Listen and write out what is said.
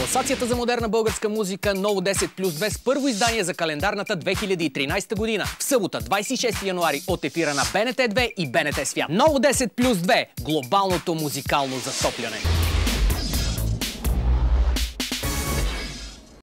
Класацията за модерна българска музика Ново 10 плюс 2 с първо издание за календарната 2013 година. В събота 26 януари от ефира на БНТ 2 и БНТ Свят. Ново 10 плюс 2 – глобалното музикално затопляне.